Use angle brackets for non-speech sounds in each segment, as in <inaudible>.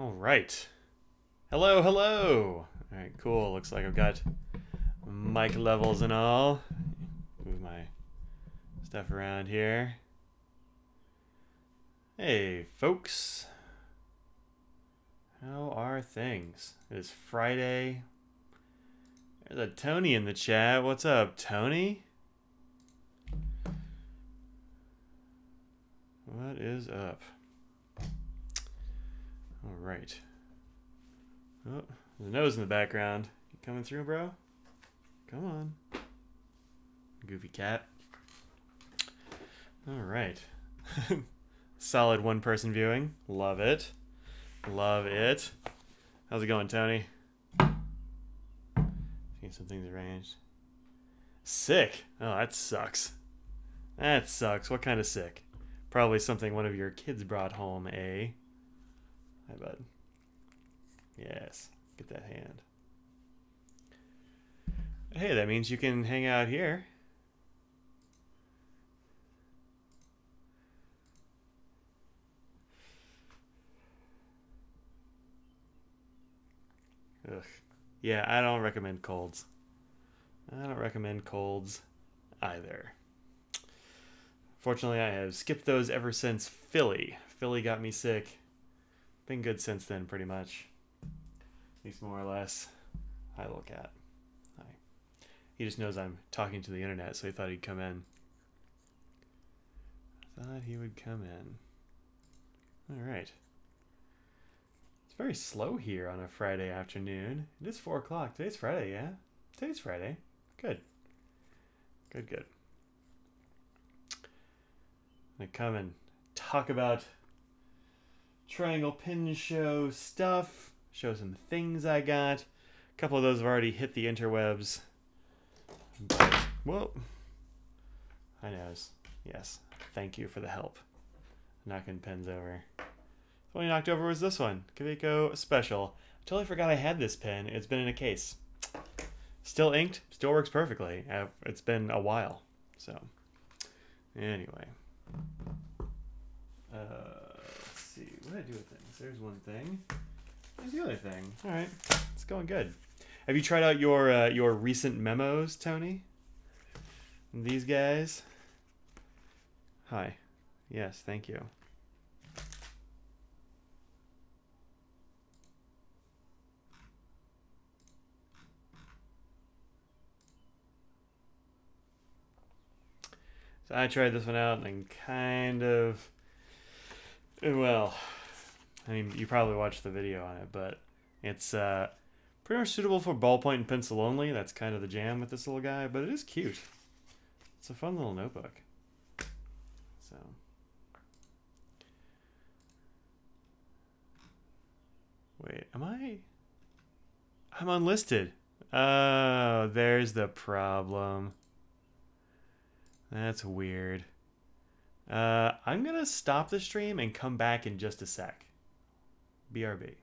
All right. Hello, hello. All right, cool. Looks like I've got mic levels and all. Move my stuff around here. Hey, folks. How are things? It is Friday. There's a Tony in the chat. What's up, Tony? What is up? All right. Oh, there's a nose in the background. You coming through, bro? Come on. Goofy cat. All right. <laughs> Solid one person viewing. Love it. Love it. How's it going, Tony? Getting some things arranged. Sick. Oh, that sucks. That sucks. What kind of sick? Probably something one of your kids brought home, eh? Hi, bud. Yes. Get that hand. Hey, that means you can hang out here. Ugh. Yeah, I don't recommend colds. I don't recommend colds either. Fortunately, I have skipped those ever since Philly. Philly got me sick. Been good since then, pretty much. At least more or less. Hi, little cat. Hi. He just knows I'm talking to the internet, so he thought he'd come in. Thought he would come in. All right. It's very slow here on a Friday afternoon. It is 4 o'clock. Today's Friday, yeah? Today's Friday. Good. Good, good. I come and talk about Triangle Pen Show stuff, show some things I got. A couple of those have already hit the interwebs. But, well, I knows. Yes, thank you for the help. Knocking pins over. The one knocked over was this one, Kaweco Special. I totally forgot I had this pen. It's been in a case. Still inked, still works perfectly. Uh, It's been a while, so anyway. Uh, let's see. What did I do with things? There's one thing. There's the other thing. All right, it's going good. Have you tried out your uh, your recent memos, Tony? These guys. Hi. Yes, thank you. So I tried this one out and kind of well, I mean, you probably watched the video on it, but it's uh, pretty much suitable for ballpoint and pencil only. That's kind of the jam with this little guy, but it is cute. It's a fun little notebook. So. Wait, am I? I'm unlisted. Oh, there's the problem. That's weird. Uh, I'm gonna stop the stream and come back in just a sec. BRB.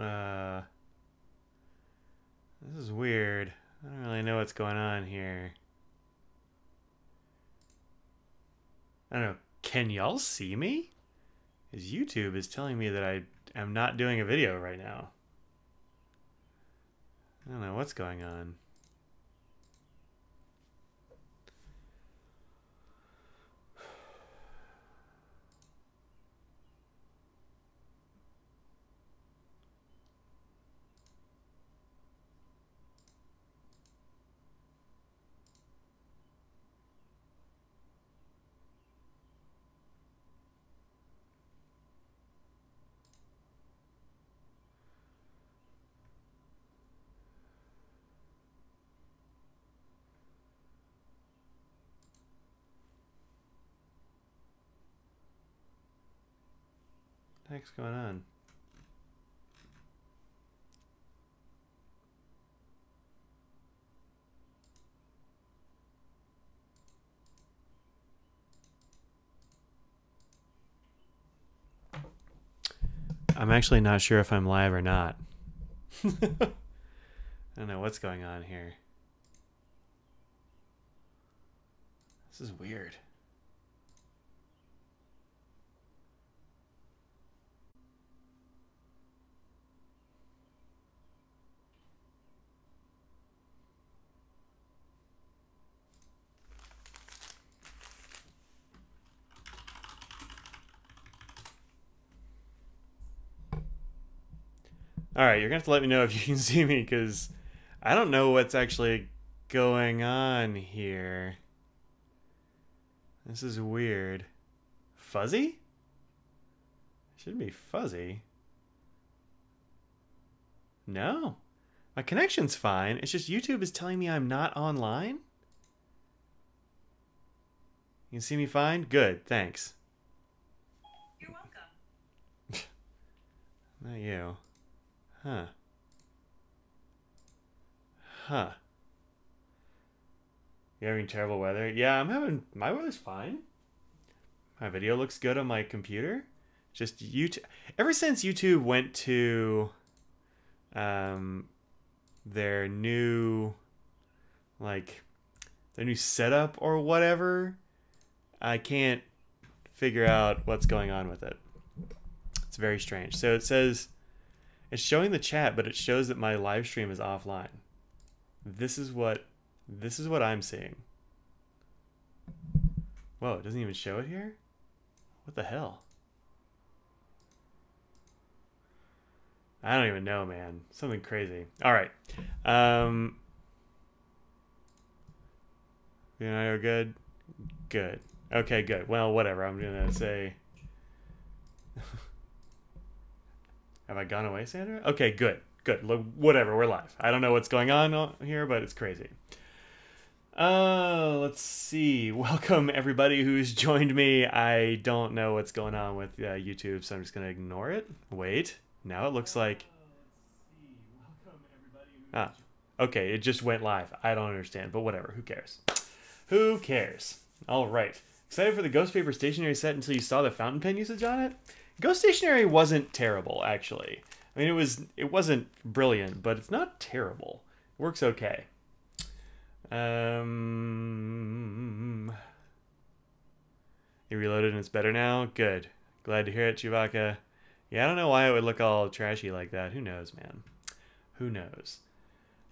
Uh, this is weird. I don't really know what's going on here. I don't know. Can y'all see me? Because YouTube is telling me that I am not doing a video right now. I don't know what's going on. Heck's going on? I'm actually not sure if I'm live or not. <laughs> I don't know what's going on here. This is weird. All right, you're gonna have to let me know if you can <laughs> see me because I don't know what's actually going on here. This is weird. Fuzzy? Should be fuzzy. No. My connection's fine. It's just YouTube is telling me I'm not online. You can see me fine? Good, thanks. You're welcome. <laughs> Not you. Huh. Huh. You having terrible weather? Yeah, I'm having my weather's fine. My video looks good on my computer. Just YouTube. Ever since YouTube went to um their new like their new setup or whatever, I can't figure out what's going on with it. It's very strange. So it says it's showing the chat, but it shows that my live stream is offline. This is what this is what I'm seeing. Whoa, it doesn't even show it here? What the hell? I don't even know, man. Something crazy. All right. Um You I are good? Good. Okay, good. Well, whatever. I'm going to say <laughs> Have I gone away, Sandra? Okay, good. Good. Look, whatever. We're live. I don't know what's going on here, but it's crazy. Uh, let's see. <laughs> Welcome everybody who's joined me. I don't know what's going on with uh, YouTube, so I'm just gonna ignore it. Wait. Now it looks like. Ah, okay. It just went live. I don't understand, but whatever. Who cares? Who cares? All right. Excited for the Ghost Paper stationery set until you saw the fountain pen usage on it? Ghost Stationery wasn't terrible, actually. I mean, it was it wasn't brilliant, but it's not terrible. It works okay. Um, you reloaded and it's better now. Good. Glad to hear it, Chewbacca. Yeah, I don't know why it would look all trashy like that. Who knows, man? Who knows?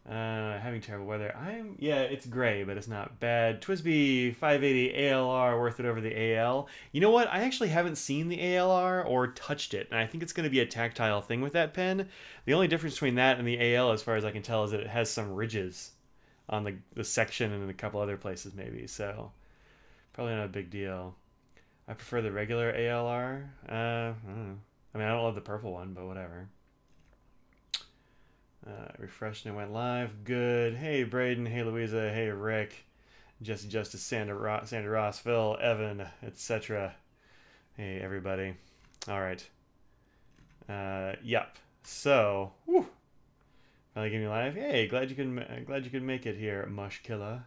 Uh, having terrible weather. I'm yeah, it's gray, but it's not bad. TWSBI 580 ALR worth it over the AL. You know what? I actually haven't seen the ALR or touched it, and I think it's going to be a tactile thing with that pen. The only difference between that and the AL, as far as I can tell, is that it has some ridges on the the section and a couple other places maybe. So probably not a big deal. I prefer the regular ALR. Uh, I, I mean, I don't love the purple one, but whatever. Uh, refreshed and went live. Good. Hey, Braden. Hey, Louisa. Hey, Rick. Jesse Justice, Sandra, Ro- Sandra Ross, Phil, Evan, etc. Hey, everybody. All right. Uh, yep. So, whew. Finally getting live. Hey, glad you could glad you could make it here, Mush Killer.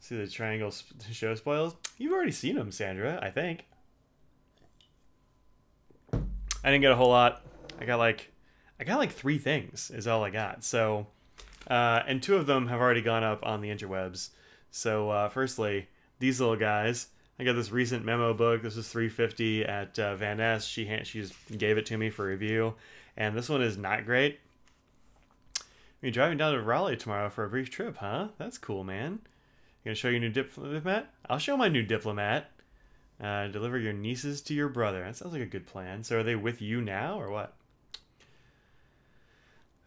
See the triangle show spoils. You've already seen them, Sandra. I think. I didn't get a whole lot. I got like I got like three things is all I got. So, uh, and two of them have already gone up on the interwebs. So, uh, firstly, these little guys. I got this recent memo book. This is 350 at uh, Van Ness. She she just gave it to me for review, and this one is not great. You're driving down to Raleigh tomorrow for a brief trip, huh? That's cool, man. You gonna show your new diplomat? I'll show my new diplomat. Uh, deliver your nieces to your brother. That sounds like a good plan. So are they with you now or what?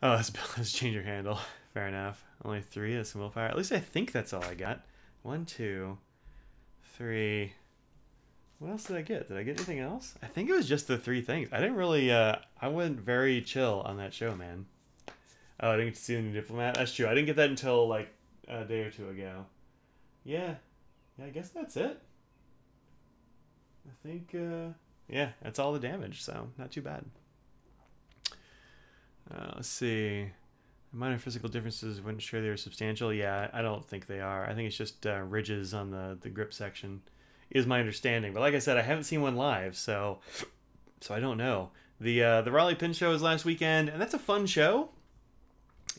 Oh, that's Let's change your handle. <laughs> Fair enough. Only three. That's some willpower. At least I think that's all I got. One, two, three. What else did I get? Did I get anything else? I think it was just the three things. I didn't really. Uh, I went very chill on that show, man. Oh, I didn't get to see the new diplomat. That's true. I didn't get that until like a day or two ago. Yeah, yeah. I guess that's it. I think. Uh, yeah, that's all the damage. So not too bad. Uh, let's see. Minor physical differences wouldn't sure they were substantial. Yeah, I don't think they are. I think it's just uh, ridges on the, the grip section, is my understanding. But like I said, I haven't seen one live, so so I don't know. The uh, the Raleigh Pen Show was last weekend, and that's a fun show.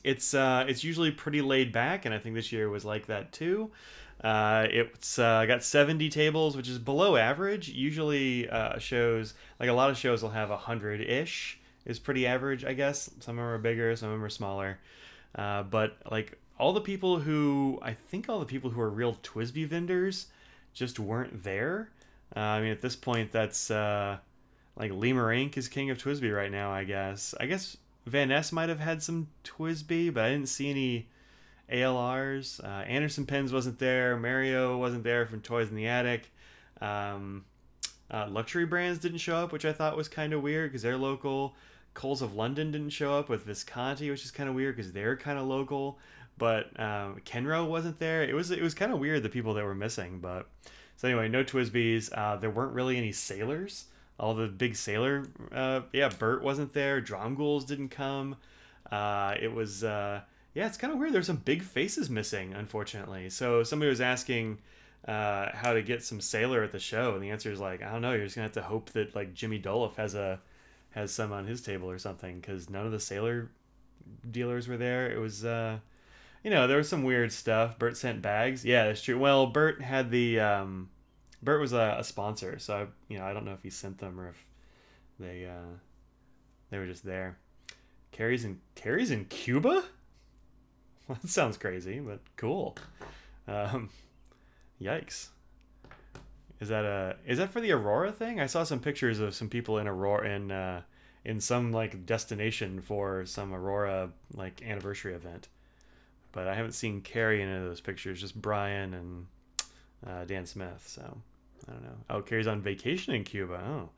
It's uh, it's usually pretty laid back, and I think this year was like that too. Uh, it's uh, got 70 tables, which is below average. Usually, uh, shows like a lot of shows will have a hundred ish is pretty average, I guess. Some of them are bigger, some of them are smaller. Uh, but like all the people who, I think all the people who are real TWSBI vendors just weren't there. Uh, I mean, at this point, that's uh, like Lemur Ink is king of TWSBI right now, I guess. I guess Van Ness might have had some TWSBI, but I didn't see any ALRs. Uh, Anderson Pens wasn't there. Mario wasn't there from Toys in the Attic. Um, uh, luxury brands didn't show up, which I thought was kind of weird because they're local. Coles of London didn't show up with Visconti, which is kind of weird because they're kind of local. But um, Kenro wasn't there. It was it was kind of weird the people that were missing. But so anyway, no TWSBIs. Uh, there weren't really any sailors. All the big sailor, uh, yeah, Bert wasn't there. Dromgoole's didn't come. Uh, it was uh, yeah, it's kind of weird. There's some big faces missing, unfortunately. So somebody was asking uh, how to get some sailor at the show, and the answer is like I don't know. You're just gonna have to hope that like Jimmy Doloff has a has some on his table or something because none of the sailor dealers were there. It was, uh, you know, there was some weird stuff. Bert sent bags. Yeah, that's true. Well, Bert had the, um, Bert was a, a sponsor, so I, you know, I don't know if he sent them or if they, uh, they were just there. Carrie's in Carrie's in Cuba. Well, <laughs> that sounds crazy, but cool. Um, yikes. Is that a is that for the Aurora thing? I saw some pictures of some people in Aurora in uh, in some like destination for some Aurora like anniversary event, but I haven't seen Carrie in any of those pictures. Just Brian and uh, Dan Smith. So I don't know. Oh, Carrie's on vacation in Cuba. Oh,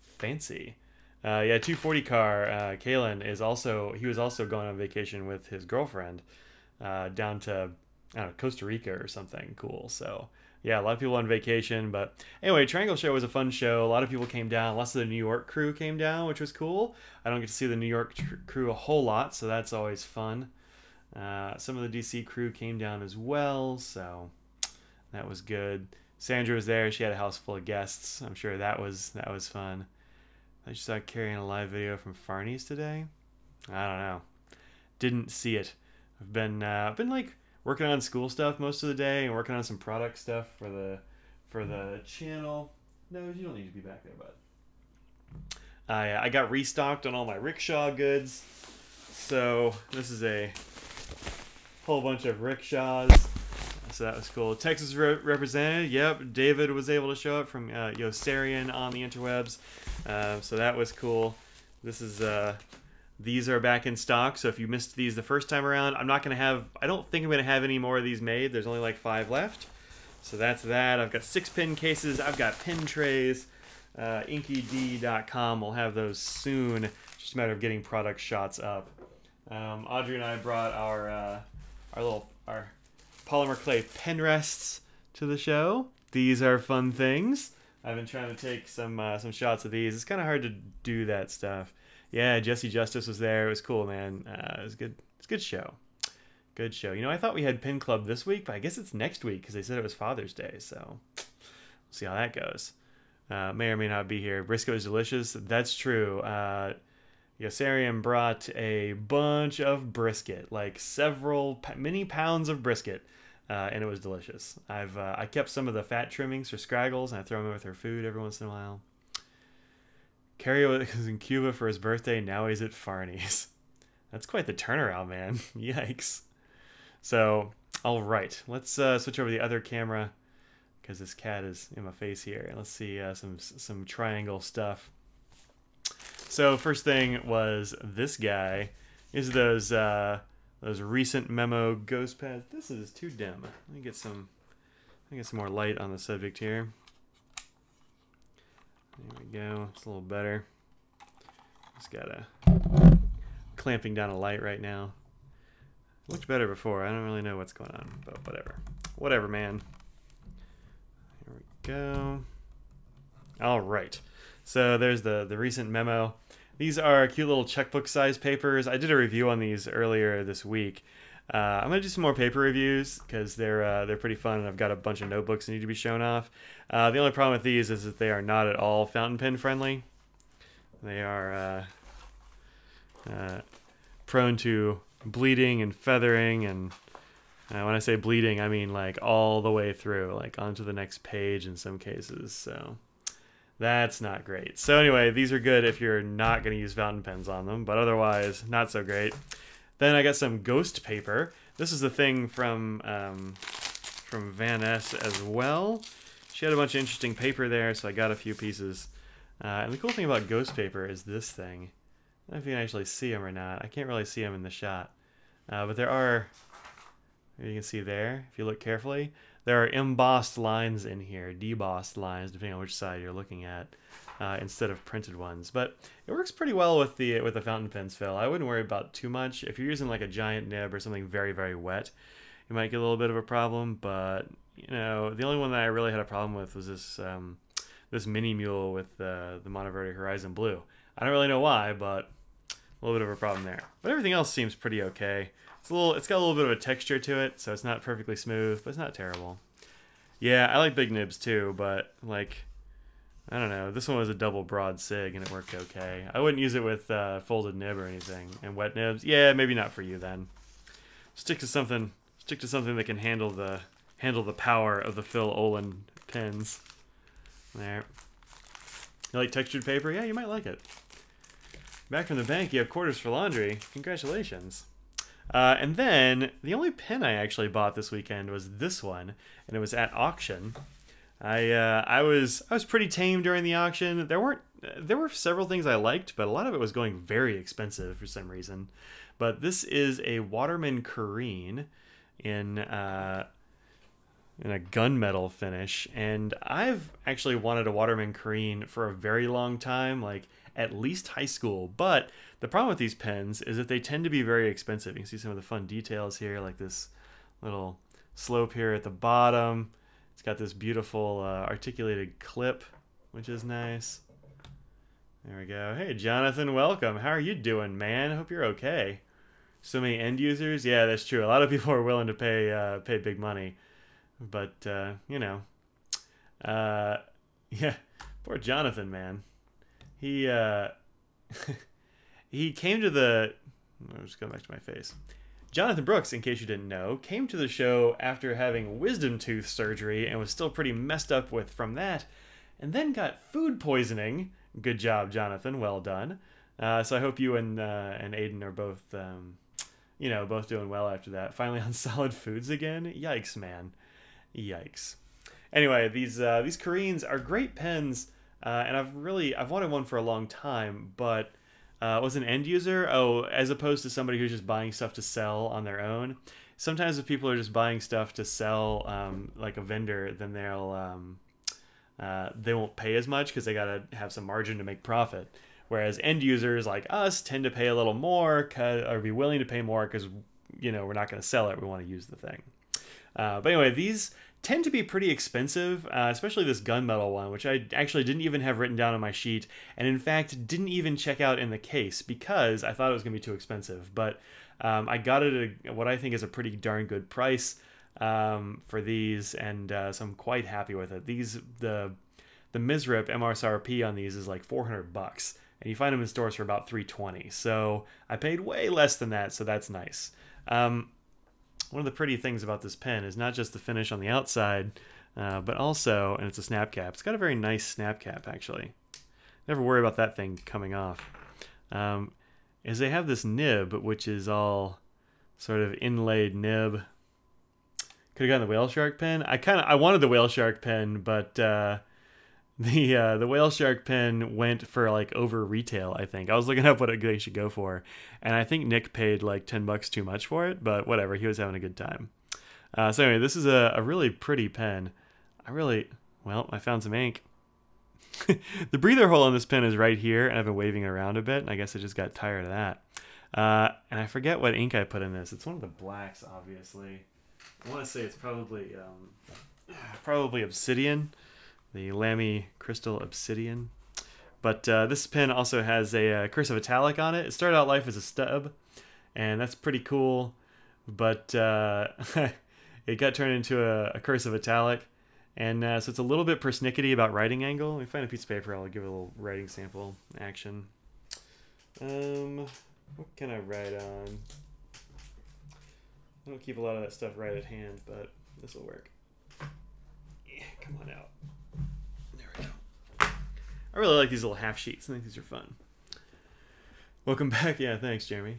fancy. Uh, yeah, 240 car. Uh, Kalen is also he was also going on vacation with his girlfriend uh, down to I don't know Costa Rica or something cool. So yeah, a lot of people on vacation. But anyway, Triangle Show was a fun show. A lot of people came down. Lots of the New York crew came down, which was cool. I don't get to see the New York tr- crew a whole lot, so that's always fun. Uh, some of the DC crew came down as well, so that was good. Sandra was there. She had a house full of guests. I'm sure that was that was fun. I just saw carrying a live video from Fahrney's today. I don't know. Didn't see it. I've been uh, I've been like working on school stuff most of the day and working on some product stuff for the for the channel. No, you don't need to be back there, bud. I I got restocked on all my rickshaw goods. So this is a whole bunch of rickshaws. So that was cool. Texas re- represented. Yep, David was able to show up from uh, Yosarian on the interwebs. Uh, so that was cool. This is uh, these are back in stock, so if you missed these the first time around, I'm not going to have, I don't think I'm going to have any more of these made. There's only like five left. So that's that. I've got six pin cases. I've got pin trays. Uh, InkyD.com will have those soon. Just a matter of getting product shots up. Um, Audrey and I brought our uh, our little our polymer clay pen rests to the show. These are fun things. I've been trying to take some uh, some shots of these. It's kind of hard to do that stuff yeah, Jesse Justice was there. It was cool, man. Uh, it was good. It's a good show. Good show. You know, I thought we had Pin Club this week, but I guess it's next week because they said it was Father's Day. So we'll see how that goes. Uh, may or may not be here. Briscoe is delicious. That's true. Uh, brought a bunch of brisket, like several many pounds of brisket, uh, and it was delicious. I've uh, I kept some of the fat trimmings for Scraggles, and I throw them in with her food every once in a while. Carrie was in Cuba for his birthday. Now he's at Fahrney's. <laughs> That's quite the turnaround, man. <laughs> Yikes. So, all right, let's uh, switch over the other camera because this cat is in my face here. Let's see uh, some some triangle stuff. So first thing was this guy is those uh, those recent memo ghost pads. This is too dim. Let me get some. Let me get some more light on the subject here. There we go. It's a little better. Just gotta clamping down a light right now. looked better before. I don't really know what's going on, but whatever. Whatever, man. Here we go. All right. So there's the the recent memo. These are cute little checkbook size papers. I did a review on these earlier this week. Uh, I'm gonna do some more paper reviews because they're uh, they're pretty fun, and I've got a bunch of notebooks that need to be shown off. Uh, the only problem with these is that they are not at all fountain pen friendly. They are uh, uh, prone to bleeding and feathering, and uh, when I say bleeding, I mean like all the way through, like onto the next page in some cases. So that's not great. So anyway, these are good if you're not to use fountain pens on them, but otherwise, not so great. Then I got some ghost paper. This is the thing from um, from Van Ness as well. She had a bunch of interesting paper there, so I got a few pieces. Uh, and the cool thing about ghost paper is this thing. I don't know if you can actually see them or not. I can't really see them in the shot. Uh, but there are, you can see there, if you look carefully, there are embossed lines in here, debossed lines, depending on which side you're looking at, uh, instead of printed ones. But it works pretty well with the with the fountain pens, Phil. I wouldn't worry about too much. If you're using like a giant nib or something very very wet, you might get a little bit of a problem. But you know, the only one that I really had a problem with was this um, this mini mule with uh, the Monteverde Horizon Blue. I don't really know why, but a little bit of a problem there. But everything else seems pretty okay. It's a little, it's got a little bit of a texture to it, so it's not perfectly smooth, but it's not terrible. Yeah, I like big nibs too, but like, I don't know. This one was a double broad sig and it worked okay. I wouldn't use it with uh, folded nib or anything. And wet nibs, yeah, maybe not for you then. Stick to something. Stick to something that can handle the handle the power of the Phil Olin pens. There. You like textured paper? Yeah, you might like it. Back from the bank, you have quarters for laundry. Congratulations. Uh, and then the only pen I actually bought this weekend was this one, and it was at auction. I uh, I was I was pretty tame during the auction. There weren't there were several things I liked, but a lot of it was going very expensive for some reason. But this is a Waterman Carène in uh, in a gunmetal finish, and I've actually wanted a Waterman Carène for a very long time, like at least high school. But the problem with these pens is that they tend to be very expensive. You can see some of the fun details here, like this little slope here at the bottom. It's got this beautiful uh, articulated clip, which is nice. There we go. Hey, Jonathan, welcome. How are you doing, man? Hope you're okay. So many end users. Yeah, that's true. A lot of people are willing to pay uh, pay big money, but uh, you know, uh, <laughs> yeah, poor Jonathan, man. He uh, <laughs> he came to the. I'm just going back to my face. Jonathan Brooks, in case you didn't know, came to the show after having wisdom tooth surgery and was still pretty messed up with from that, and then got food poisoning. Good job, Jonathan. Well done. Uh, so I hope you and uh, and Aiden are both, um, you know, both doing well after that. Finally on <laughs> solid foods again. Yikes, man. Yikes. Anyway, these uh, these Carènes are great pens, uh, and I've really I've wanted one for a long time, but uh, was an end user. Oh, as opposed to somebody who's just buying stuff to sell on their own. Sometimes if people are just buying stuff to sell, um, like a vendor, then they'll um, uh, they won't pay as much because they gotta have some margin to make profit. Whereas end users like us tend to pay a little more or be willing to pay more because you know we're not going to sell it. We want to use the thing. Uh, but anyway, these tend to be pretty expensive, uh, especially this gunmetal one, which I actually didn't even have written down on my sheet, and in fact didn't even check out in the case because I thought it was going to be too expensive. But um, I got it at what I think is a pretty darn good price um, for these, and uh, so I'm quite happy with it. These the the MSRP MSRP on these is like 400 bucks, and you find them in stores for about 320. So I paid way less than that, so that's nice. Um, one of the pretty things about this pen is not just the finish on the outside, uh, but also, and it's a snap cap. It's got a very nice snap cap actually. Never worry about that thing coming off. Um, is they have this nib, which is all sort of inlaid nib. Could have gotten the whale shark pen. I kind of I wanted the whale shark pen, but uh, <laughs> the uh, the whale shark pen went for like over retail. I think I was looking up what it they should go for, and I think Nick paid like ten bucks too much for it. But whatever, he was having a good time. Uh, so anyway, this is a, a really pretty pen. I really well, I found some ink. <laughs> the breather hole on this pen is right here, and I've been waving it around a bit, and I guess I just got tired of that. Uh, and I forget what ink I put in this. It's one of the blacks, obviously. I want to say it's probably um, <sighs> probably obsidian the Lamy Crystal Obsidian. But uh, this pen also has a, uh cursive italic on it. It started out life as a stub, and that's pretty cool. But uh, <laughs> it got turned into a, a cursive italic, and uh, so it's a little bit persnickety about writing angle. Let me find a piece of paper. I'll give it a little writing sample action. Um, what can I write on? I don't keep a lot of that stuff right at hand, but this will work. Yeah, come on out. I really like these little half sheets. I think these are fun. Welcome <laughs> back. Yeah, thanks, Jeremy.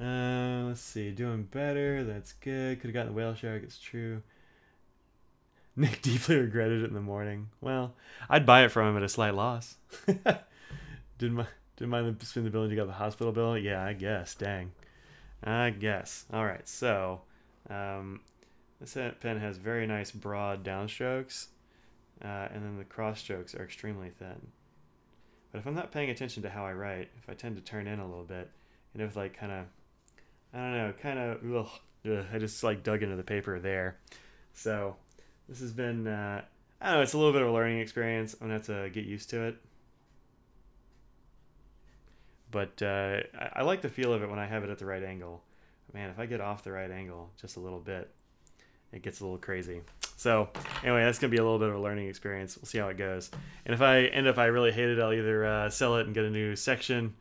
Uh, let's see. Doing better. That's good. Could have gotten the whale shark. It's true. Nick <laughs> deeply regretted it in the morning. Well, I'd buy it from him at a slight loss. <laughs> didn't mind, didn't mind the spend the bill and you got the hospital bill. Yeah, I guess. Dang. I guess. All right. So, um, this pen has very nice broad downstrokes, uh, and then the cross strokes are extremely thin. But if I'm not paying attention to how I write, if I tend to turn in a little bit, and if like kind of, I don't know, kind of, I just like dug into the paper there. So this has been, uh, I don't know, it's a little bit of a learning experience. I'm gonna have to get used to it. But uh, I, I like the feel of it when I have it at the right angle. Man, if I get off the right angle just a little bit, it gets a little crazy. So anyway, that's gonna be a little bit of a learning experience. We'll see how it goes. And if I end up I really hate it, I'll either uh, sell it and get a new section,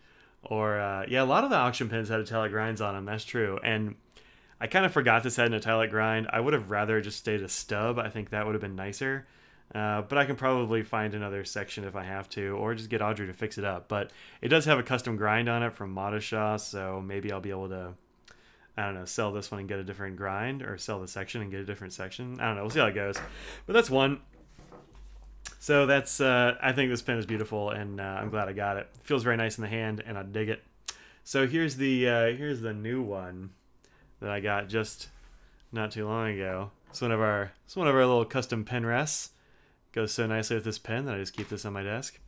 or uh, yeah, a lot of the auction pins had italic grinds on them. That's true. And I kind of forgot this had an italic grind. I would have rather just stayed a stub. I think that would have been nicer. Uh, but I can probably find another section if I have to, or just get Audrey to fix it up. But it does have a custom grind on it from Mottishaw, so maybe I'll be able to I don't know, sell this one and get a different grind, or sell the section and get a different section. I don't know. We'll see how it goes. But that's one. So that's uh, I think this pen is beautiful, and uh, I'm glad I got it. Feels very nice in the hand, and I dig it. So here's the uh, here's the new one that I got just not too long ago. It's one of our it's one of our little custom pen rests. Goes so nicely with this pen that I just keep this on my desk.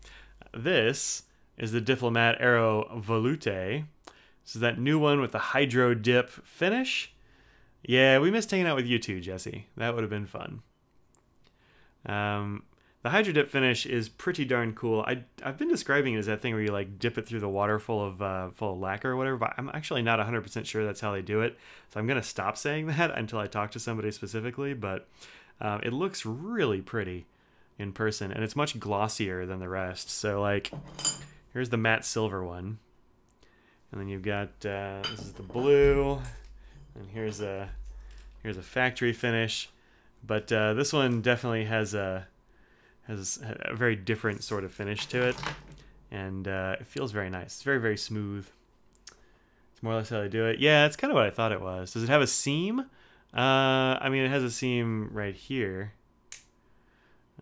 This is the Diplomat Aero Volute. This is that new one with the hydro dip finish. Yeah, we missed hanging out with you too, Jesse. That would have been fun. Um, the hydro dip finish is pretty darn cool. I I've been describing it as that thing where you like dip it through the water full of uh, full of lacquer or whatever, but I'm actually not 100% sure that's how they do it. So I'm gonna stop saying <laughs> that until I talk to somebody specifically. But um, it looks really pretty in person, and it's much glossier than the rest. So like, here's the matte silver one. And then you've got uh, this is the blue, and here's a here's a factory finish, but uh, this one definitely has a has a very different sort of finish to it, and uh, it feels very nice. It's very very smooth. It's more or less how they do it. Yeah, it's kind of what I thought it was. Does it have a seam? Uh, I mean, it has a seam right here.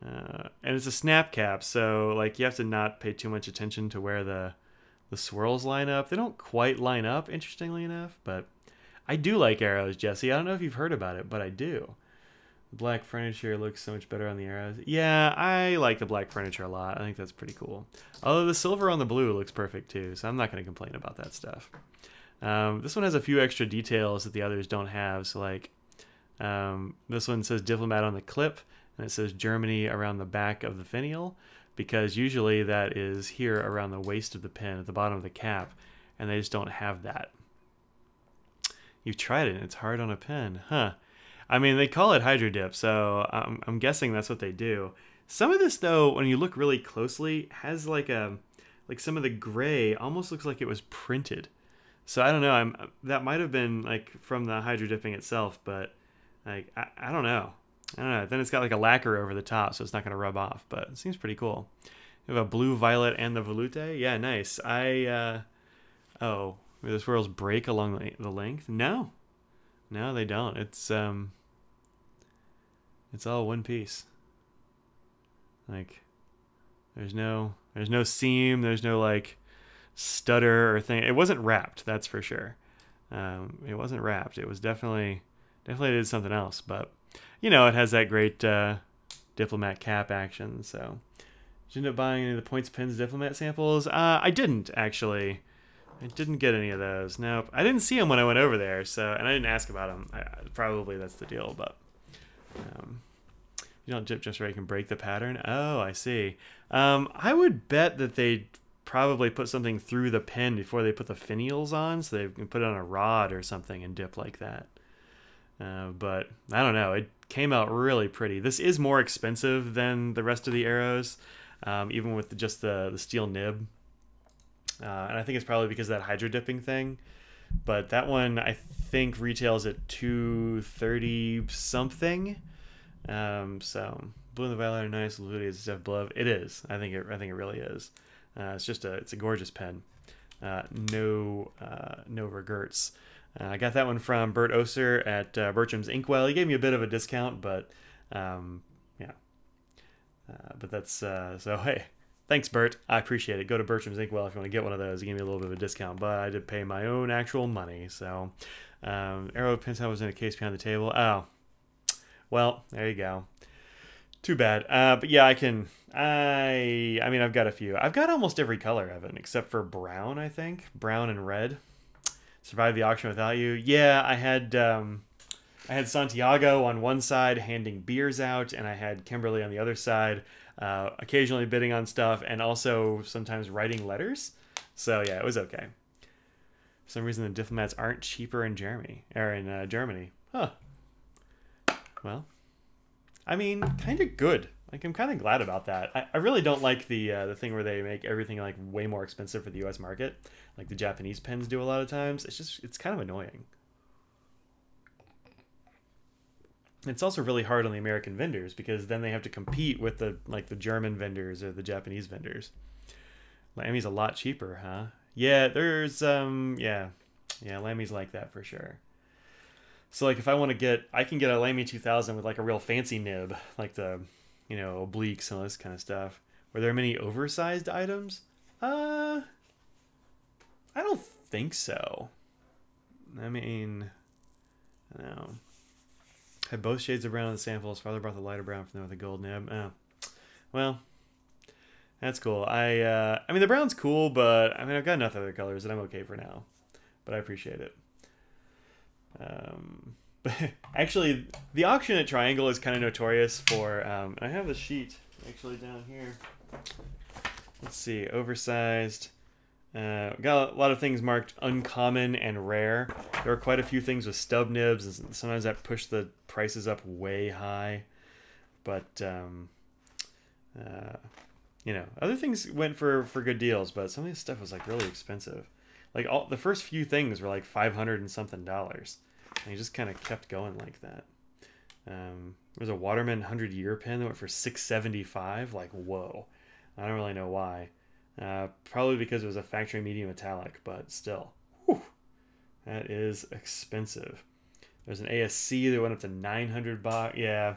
Uh, and it's a snap cap, so like you have to not pay too much attention to where the the swirls line up. They don't quite line up, interestingly enough, but I do like arrows, Jesse. I don't know if you've heard about it, but I do. The black furniture looks so much better on the arrows. Yeah, I like the black furniture a lot. I think that's pretty cool. Although the silver on the blue looks perfect too, so I'm not going to complain about that stuff. Um, this one has a few extra details that the others don't have. So like, um, this one says diplomat on the clip, and it says Germany around the back of the finial because usually that is here around the waist of the pen at the bottom of the cap and they just don't have that. You've tried it and it's hard on a pen, huh? I mean, they call it hydro dip, so I'm, I'm guessing that's what they do. Some of this, though, when you look really closely, has like a like some of the gray almost looks like it was printed. So I don't know. I'm that might have been like from the hydro dipping itself, but like I, I don't know. I don't know. Then it's got like a lacquer over the top, so it's not going to rub off. But it seems pretty cool. You have a blue, violet, and the volute. Yeah, nice. I uh, oh, do the swirls break along the, the length? No, no, they don't. It's um, it's all one piece. Like, there's no there's no seam. There's no like stutter or thing. It wasn't wrapped. That's for sure. Um, it wasn't wrapped. It was definitely definitely did something else, but you know, it has that great uh, diplomat cap action. So, did you end up buying any of the points pins diplomat samples? Uh, I didn't actually. I didn't get any of those. Nope. I didn't see them when I went over there. So, and I didn't ask about them. I, probably that's the deal. But um, you don't dip just right, you can break the pattern. Oh, I see. Um, I would bet that they probably put something through the pin before they put the finials on, so they can put it on a rod or something and dip like that. Uh, but I don't know. It came out really pretty. This is more expensive than the rest of the arrows, um, even with just the, the steel nib. Uh, and I think it's probably because of that hydro dipping thing. But that one I think retails at 230 something. Um, so blue and the violet are nice. Ludy is stuff below. It is. I think it. I think it really is. Uh, it's just a. It's a gorgeous pen. Uh, no. Uh, no regrets. Uh, I got that one from Bert Oser at uh, Bertram's Inkwell. He gave me a bit of a discount, but um, yeah. Uh, but that's so. Hey, thanks, Bert. I appreciate it. Go to Bertram's Inkwell if you want to get one of those. He gave me a little bit of a discount, but I did pay my own actual money. So, um, Arrow Pintel was in a case behind the table. Oh, well, there you go. Too bad. Uh, but yeah, I can. I. I mean, I've got a few. I've got almost every color of it except for brown. I think brown and red. Survive the auction without you. Yeah, I had. Um, I had Santiago on one side handing beers out, and I had Kimberly on the other side, uh, occasionally bidding on stuff, and also sometimes writing letters. So yeah, it was okay. For some reason, the diplomats aren't cheaper in Germany or in uh, Germany. Huh. Well, I mean, kind of good. Like I'm kind of glad about that. I, I really don't like the uh, the thing where they make everything like way more expensive for the U.S. market, like the Japanese pens do a lot of times. It's just it's kind of annoying. It's also really hard on the American vendors because then they have to compete with the like the German vendors or the Japanese vendors. Lamy's a lot cheaper, huh? Yeah, there's um yeah. Yeah, Lamy's like that for sure. So like if I want to get, I can get a Lamy 2000 with like a real fancy nib, like the, you know, obliques and all this kind of stuff. Were there many oversized items? Uh, I don't think so. I mean, no. Had both shades of brown in the samples. Father brought the lighter brown from them with a gold nib. Oh, well, that's cool. I, uh, I mean, the brown's cool, but I mean, I've got enough other colors that I'm okay for now. But I appreciate it. Um, <laughs> actually, the auction at Triangle is kind of notorious for. Um, I have the sheet actually down here. Let's see, oversized. Uh, got a lot of things marked uncommon and rare. There are quite a few things with stub nibs, and sometimes that pushed the prices up way high. But um, uh, you know, other things went for for good deals, but some of this stuff was like really expensive. Like all the first few things were like five hundred and something dollars. And he just kind of kept going like that. Um, there was a Waterman hundred year pen that went for six seventy five. Like whoa, I don't really know why. Uh, probably because it was a factory medium metallic, but still, whew, that is expensive. There's an ASC that went up to 900 baht. Yeah,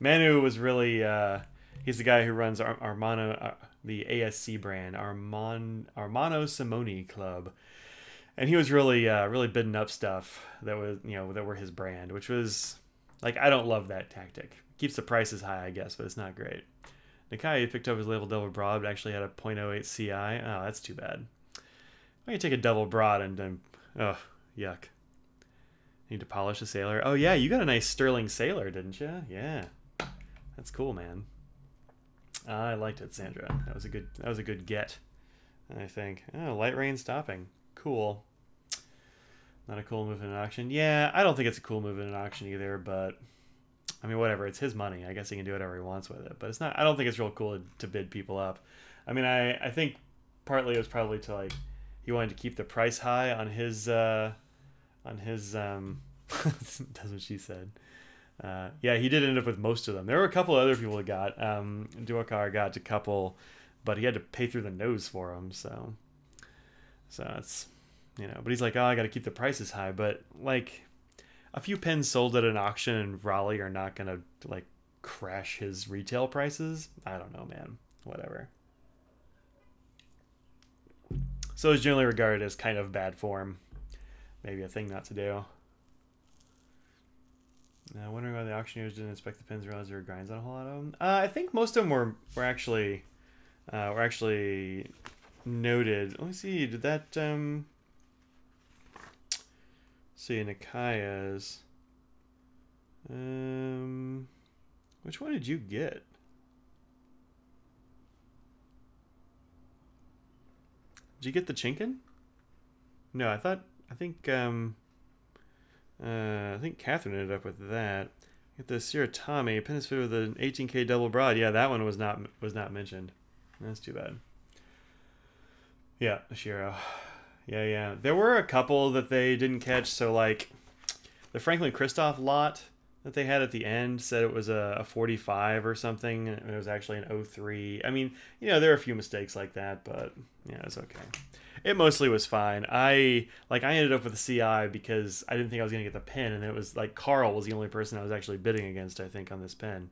Manu was really, uh, he's the guy who runs Ar- Armando, uh, the ASC brand, Armon, Armando Simoni Club. And he was really, uh, really bidding up stuff that was, you know, that were his brand, which was, like, I don't love that tactic. Keeps the prices high, I guess, but it's not great. Nakai picked up his label double broad, but actually had a 0.08 CI. Oh, that's too bad. I can take a double broad and then, oh, yuck. Need to polish a sailor. Oh yeah, you got a nice sterling sailor, didn't you? Yeah, that's cool, man. I liked it, Sandra. That was a good. That was a good get. I think. Oh, light rain stopping. Cool. Not a cool move in an auction. Yeah, I don't think it's a cool move in an auction either, but I mean, whatever. It's his money. I guess he can do whatever he wants with it. But it's not. I don't think it's real cool to, bid people up. I mean, I I think partly it was probably to like he wanted to keep the price high on his uh on his um. <laughs> that's what she said. Uh, yeah, he did end up with most of them. There were a couple other people that got. Um, Duakar got a couple, but he had to pay through the nose for them. So, so it's you know. But he's like, oh, I got to keep the prices high. But like, a few pens sold at an auction in Raleigh are not gonna like crash his retail prices. I don't know, man. Whatever. So it's generally regarded as kind of bad form. Maybe a thing not to do. Now, wondering why the auctioneers didn't inspect the pins, realize there were grinds on a whole lot of them. Uh, I think most of them were were actually uh, were actually noted. Let me see. Did that um? See Nakaya's. Um, Which one did you get? Did you get the Chinkin? No, I thought I think um uh I think Catherine ended up with that. Get the Siratami, pin is fitted with an 18k double broad. Yeah, that one was not was not mentioned. That's too bad. Yeah, Shiro. <sighs> Yeah, yeah. There were a couple that they didn't catch. So like, the Franklin Christoph lot that they had at the end said it was a, a 45 or something. And it was actually an 03. I mean, you know, there are a few mistakes like that, but yeah, it's okay. It mostly was fine. I like I ended up with a CI because I didn't think I was gonna get the pin, and it was like Carl was the only person I was actually bidding against. I think on this pin,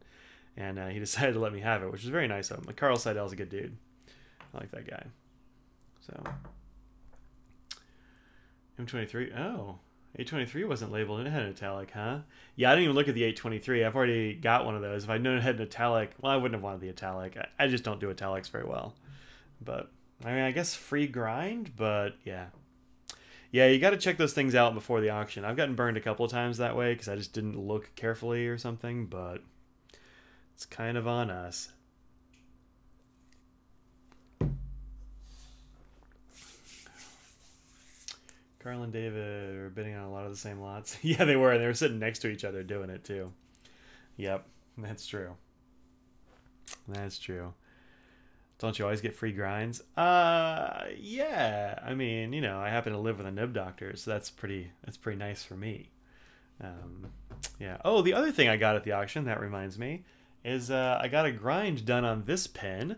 and uh, he <laughs> decided to let me have it, which was very nice of him. Like Carl Seidel's a good dude. I like that guy. So M23. Oh, A23 wasn't labeled. It had an italic, huh? Yeah, I didn't even look at the A23. I've already got one of those. If I'd known it had an italic, well, I wouldn't have wanted the italic. I, I just don't do italics very well. But, I mean, I guess free grind, but yeah. Yeah, you got to check those things out before the auction. I've gotten burned a couple of times that way because I just didn't look carefully or something, but it's kind of on us. Carl and David were bidding on a lot of the same lots. <laughs> yeah, they were. They were sitting next to each other doing it too. Yep, that's true. That's true. Don't you always get free grinds? Uh, yeah. I mean, you know, I happen to live with a nib doctor, so that's pretty. That's pretty nice for me. Um, yeah. Oh, the other thing I got at the auction that reminds me is uh, I got a grind done on this pen.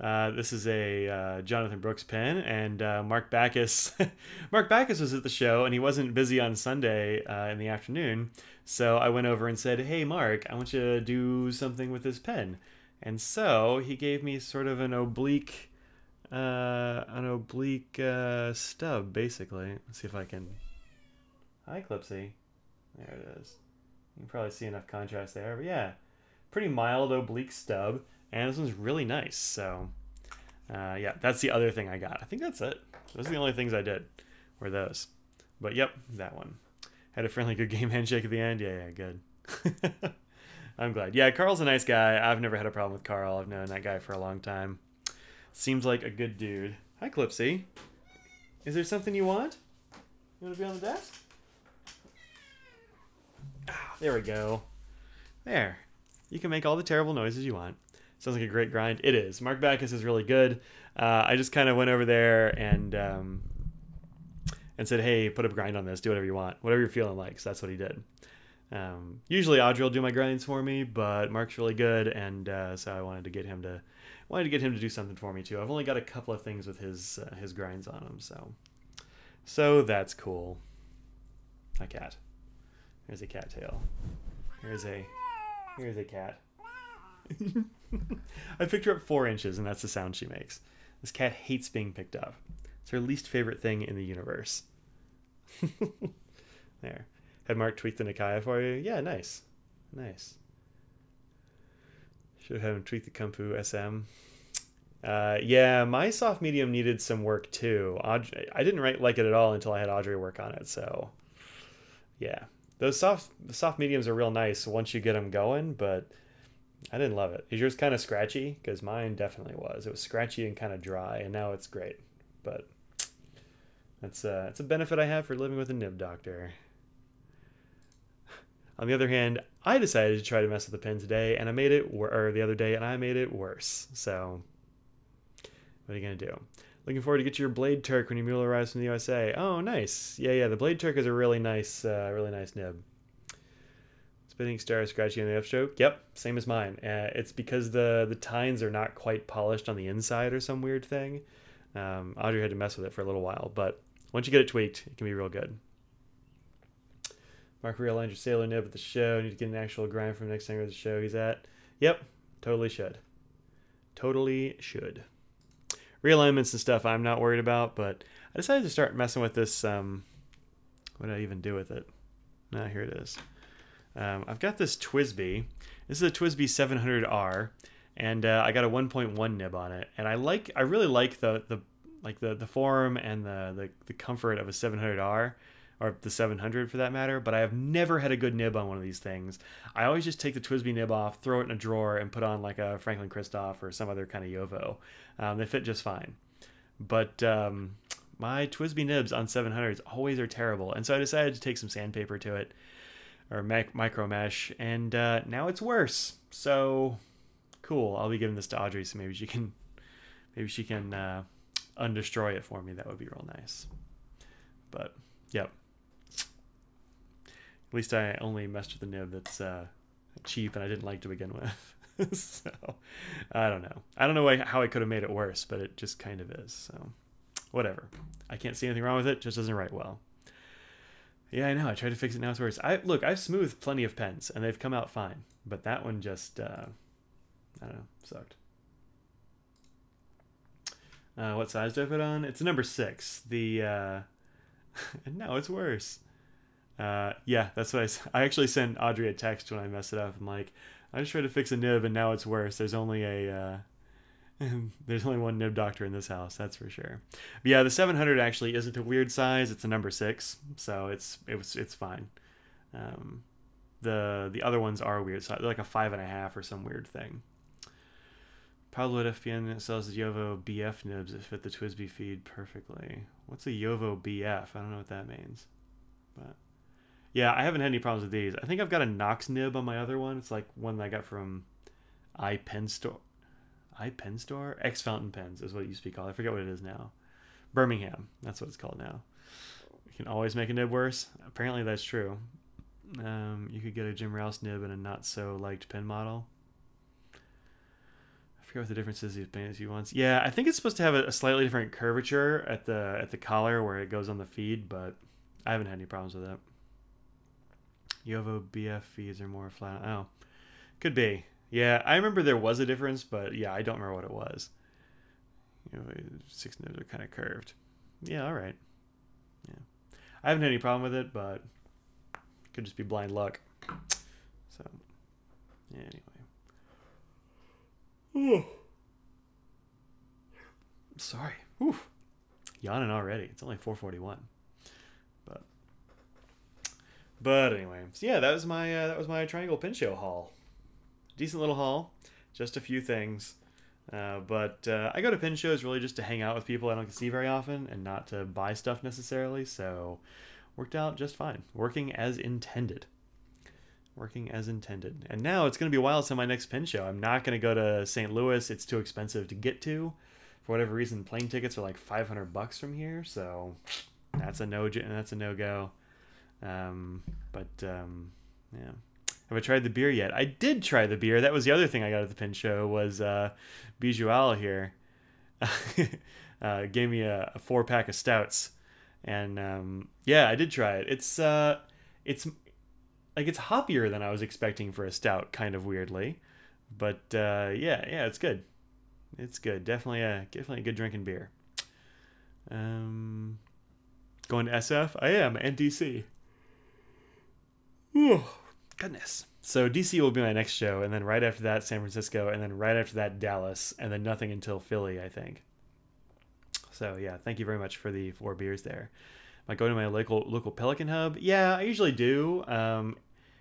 Uh, this is a uh, Jonathan Brooks pen, and uh, Mark Bacas. <laughs> Mark Bacas was at the show, and he wasn't busy on Sunday uh, in the afternoon. So I went over and said, "Hey, Mark, I want you to do something with this pen." And so he gave me sort of an oblique, uh, an oblique stub, basically. Let's see if I can. Hi, Clipsy. There it is. You can probably see enough contrast there, but yeah, pretty mild oblique stub and this one's really nice. So, uh, yeah, that's the other thing I got. I think that's it. Those are the only things I did. Were those? But yep, that one. Had a friendly, good game <laughs> handshake at the end. Yeah, yeah, good. <laughs> I'm glad. Yeah, Carl's a nice guy. I've never had a problem with Carl. I've known that guy for a long time. Seems like a good dude. Hi, Clipsy. Is there something you want? You want to be on the desk? Ah, there we go. There. You can make all the terrible noises you want. Sounds like a great grind. It is. Mark Bacas is really good. Uh, I just kind of went over there and um, and said, "Hey, put a grind on this. Do whatever you want, whatever you're feeling like." So that's what he did. Um, usually Audrey will do my grinds for me, but Mark's really good, and uh, so I wanted to get him to wanted to get him to do something for me too. I've only got a couple of things with his uh, his grinds on him, so so that's cool. A cat. Here's a cat tail. Here's a here's a cat. <laughs> I picked her up four inches, and that's the sound she makes. This cat hates being picked up. It's her least favorite thing in the universe. <laughs> there. Had Mark tweak the Nakaya for you? Yeah, nice. Nice. Should have had him tweak the Kumpu SM. Uh, yeah, my soft medium needed some work too. Audrey, I didn't write, like it at all until I had Audrey work on it. So, yeah, those soft soft mediums are real nice once you get them going, but I didn't love it. Is yours kind of scratchy? Because mine definitely was. It was scratchy and kind of dry, and now it's great. But that's uh, that's a benefit I have for living with a nib doctor. On the other hand, I decided to try to mess with the pen today, and I made it, or the other day, and I made it worse. So, what are you gonna do? Looking forward to get your Blade Turk when your mule arrives from the USA. Oh, nice. Yeah, yeah. The Blade Turk is a really nice, uh, really nice nib. Spinning star scratchy on the upstroke. Yep, same as mine. Uh, it's because the the tines are not quite polished on the inside or some weird thing. Um, Audrey had to mess with it for a little while, but once you get it tweaked, it can be real good. Mark realigned your sailor nib at the show. Need to get an actual grind from the next singer of the show he's at. Yep, totally should. Totally should. Realignments and stuff I'm not worried about, but I decided to start messing with this. Um, what did I even do with it? Now ah, here it is. Um, I've got this TWSBI. This is a TWSBI 700R, and uh, I got a 1.1 nib on it. And I like, I really like the the like the the form and the the, the comfort of a 700R. or the 700 for that matter, but I have never had a good nib on one of these things. I always just take the TWSBI nib off, throw it in a drawer, and put on like a Franklin Christoph or some other kind of JoWo. Um, they fit just fine. But um, my TWSBI nibs on 700s always are terrible, and so I decided to take some sandpaper to it or mic- micro mesh, and uh, now it's worse. So cool. I'll be giving this to Audrey, so maybe she can maybe she can uh, undestroy it for me. That would be real nice. But yep. At least I only messed with the nib that's uh, cheap and I didn't like to begin with. <laughs> so I don't know. I don't know how I could have made it worse, but it just kind of is. So whatever. I can't see anything wrong with it. Just doesn't write well. Yeah, I know. I tried to fix it. Now it's worse. I look. I've smoothed plenty of pens, and they've come out fine. But that one just, uh, I don't know, sucked. Uh, what size do I put on? It's number six. The uh, <laughs> now it's worse. Uh, yeah, that's what I. actually sent Audrey a text when I messed it up. I'm like, I just tried to fix a nib, and now it's worse. There's only a. <laughs> There's only one nib doctor in this house. That's for sure. But yeah, the 700 actually isn't a weird size. It's a number six, so it's it was it's fine. Um, the the other ones are weird. So they're like a five and a half or some weird thing. Pablo at FPN sells the JoWo BF nibs that fit the TWSBI feed perfectly. What's a JoWo BF? I don't know what that means. But yeah, I haven't had any problems with these. I think I've got a Knox nib on my other one. It's like one that I got from iPen Store. iPen Store? X Fountain Pens is what it used to be called. I forget what it is now. Birmingham. That's what it's called now. You can always make a nib worse. Apparently that's true. Um, you could get a Jim Rouse nib and a not so liked pen model. I forget what the difference is between these ones. Yeah, I think it's supposed to have a, a slightly different curvature at the at the collar where it goes on the feed, but I haven't had any problems with that. JoWo BF feeds are more flat. Oh, could be. Yeah, I remember there was a difference, but yeah, I don't remember what it was. You know, six nibs are kind of curved. Yeah, all right. Yeah, I haven't had any problem with it, but it could just be blind luck. So, yeah, anyway. Ooh. Sorry. Ooh. Yawning already. It's only 441. But but anyway, so yeah, that was my uh, that was my Triangle Pen Show haul. Decent little haul, just a few things. Uh, but uh, I go to pin shows really just to hang out with people I don't see very often and not to buy stuff necessarily. So worked out just fine. Working as intended. Working as intended. And now it's going to be a while till my next pin show. I'm not going to go to St. Louis. It's too expensive to get to. For whatever reason, plane tickets are like 500 bucks from here. So that's a no. That's a no go. Um, but um, yeah. Have I tried the beer yet? I did try the beer. That was the other thing I got at the pin show was uh, Bijual here. <laughs> uh, gave me a, a four pack of stouts, and um, yeah, I did try it. It's uh, it's like it's hoppier than I was expecting for a stout, kind of weirdly, but uh, yeah, yeah, it's good. It's good. Definitely a definitely a good drinking beer. Um, going to SF? I am and DC. Ooh, goodness. So DC will be my next show, and then right after that, San Francisco, and then right after that, Dallas, and then nothing until Philly, I think. So yeah, thank you very much for the four beers there. Am I going to my local local Pelikan Hub? Yeah, I usually do. Um,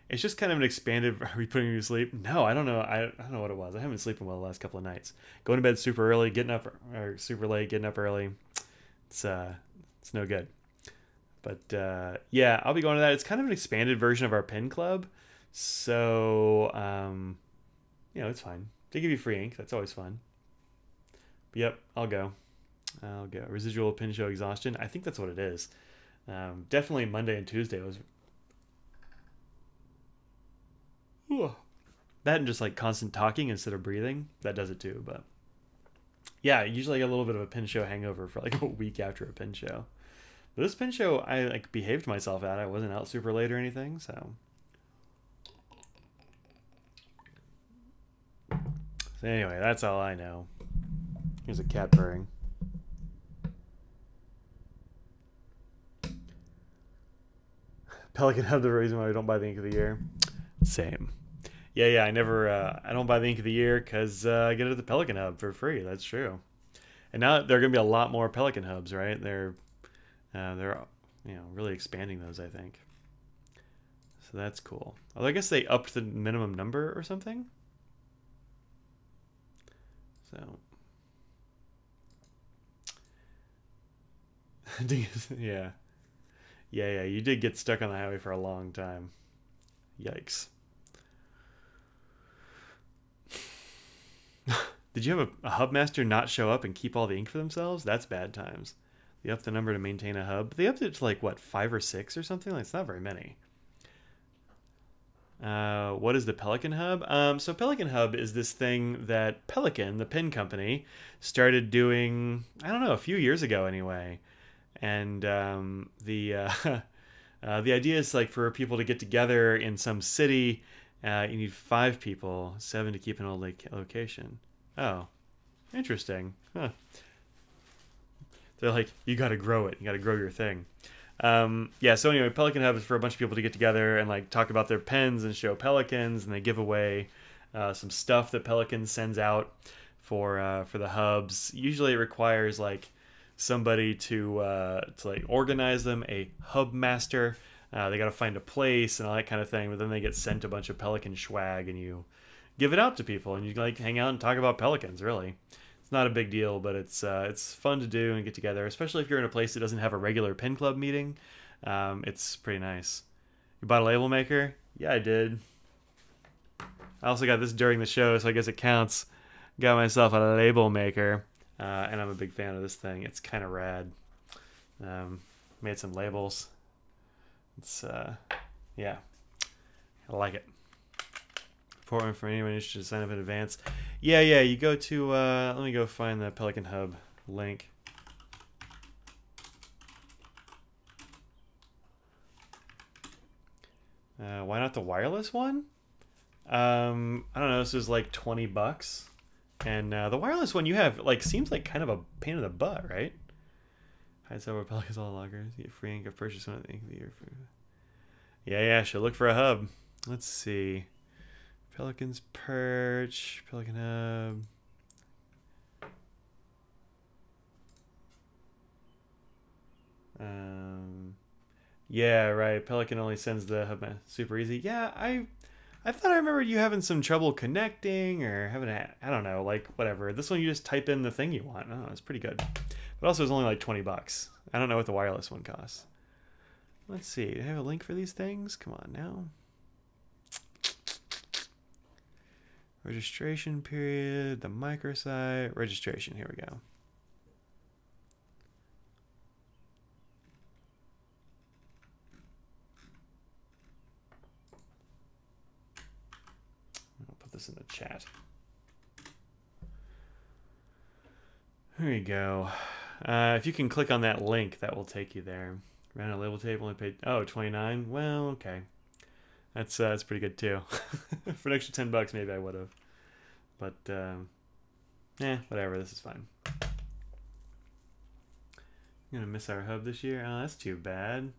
it's just kind of an expanded. <laughs> Are we putting you to sleep? No, I don't know. I, I don't know what it was. I haven't been sleeping well the last couple of nights. Going to bed super early, getting up or super late, getting up early. It's uh, it's no good. But uh, yeah, I'll be going to that. It's kind of an expanded version of our pin club. So um, you know, it's fine. They give you free ink. That's always fun. But yep, I'll go. I'll go. Residual pin show exhaustion. I think that's what it is. Um, definitely Monday and Tuesday was. Whew. That and just like constant talking instead of breathing. That does it too. But yeah, usually a little bit of a pin show hangover for like <laughs> a week after a pin show. But this pin show, I like behaved myself at. I wasn't out super late or anything, so. Anyway, that's all I know. Here's a cat purring. <laughs> Pelikan Hub, the reason why we don't buy the ink of the year. Same. Yeah, yeah. I never. Uh, I don't buy the ink of the year because uh, I get it at the Pelikan Hub for free. That's true. And now there are going to be a lot more Pelikan Hubs, right? They're uh, they're you know, really expanding those, I think. So that's cool. Although I guess they upped the minimum number or something. So <laughs> yeah. Yeah, yeah, you did get stuck on the highway for a long time. Yikes. <laughs> did you have a, a hub master not show up and keep all the ink for themselves? That's bad times. They upped the number to maintain a hub. They upped it to like what, five or six or something? Like it's not very many. Uh, what is the Pelikan Hub? Um, so Pelikan Hub is this thing that Pelikan, the pin company, started doing. I don't know, a few years ago anyway and um, the <laughs> uh, uh, the idea is like for people to get together in some city. Uh, you need five people, seven to keep an old like location. Oh, interesting. Huh. They're like, you got to grow it. You got to grow your thing. Um, yeah. So anyway, Pelikan Hub is for a bunch of people to get together and like talk about their pens and show Pelikans, and they give away uh, some stuff that Pelikan sends out for uh, for the hubs. Usually, it requires like somebody to uh, to like organize them, a hub master. Uh, they got to find a place and all that kind of thing. But then they get sent a bunch of Pelikan swag, and you give it out to people, and you like hang out and talk about Pelikans. Really, not a big deal, but it's uh, it's fun to do and get together, especially if you're in a place that doesn't have a regular pin club meeting. Um, it's pretty nice. You bought a label maker? Yeah, I did. I also got this during the show, so I guess it counts. Got myself a label maker. Uh, and I'm a big fan of this thing. It's kind of rad. Um, made some labels. It's, uh, yeah, I like it. Important for anyone interested to sign up in advance. Yeah, yeah, you go to, uh, let me go find the Pelikan Hub link. Uh, why not the wireless one? Um, I don't know. This is like 20 bucks. And uh, the wireless one you have like seems like kind of a pain in the butt, right? Hide several Pelikans all loggers. Get free ink of purchase one of the ink of the year. Yeah, yeah. Should look for a hub. Let's see. Pelikan's perch. Pelikan hub. Um, yeah, right. Pelikan only sends the hub super easy. Yeah, I I thought I remembered you having some trouble connecting or having a, I don't know, like whatever. This one you just type in the thing you want. Oh, it's pretty good. But also it's only like 20 bucks. I don't know what the wireless one costs. Let's see. Do I have a link for these things? Come on now. Registration period, the microsite, registration. Here we go. I'll put this in the chat. There you go. Uh, if you can click on that link, that will take you there. Ran a label table and paid, oh, 29 Well, okay. That's, uh, that's pretty good too. <laughs> For an extra 10 bucks, maybe I would have. But, um, eh, whatever, this is fine. I'm gonna miss our hub this year. Oh, that's too bad.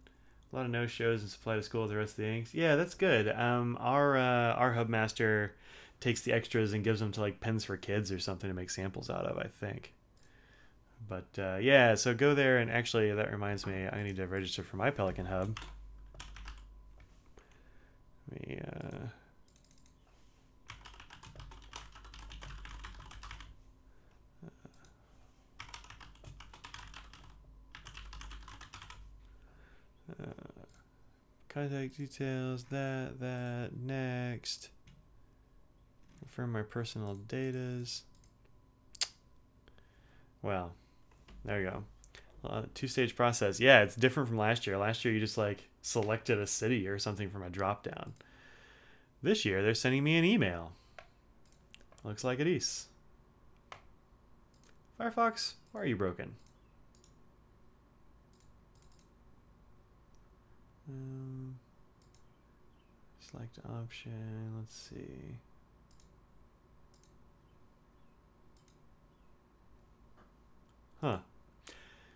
A lot of no shows and supply to school with the rest of the inks. Yeah, that's good. Um, our uh, our hub master takes the extras and gives them to like pens for kids or something to make samples out of, I think. But uh, yeah, so go there and actually that reminds me, I need to register for my Pelikan Hub. Me, uh, uh contact details, that, that, next. Confirm my personal datas. Well, there you go. Uh, two-stage process. Yeah, it's different from last year. Last year you just like selected a city or something from a drop-down. This year they're sending me an email. Looks like it is. Firefox, why are you broken? Um, select option. Let's see. Huh.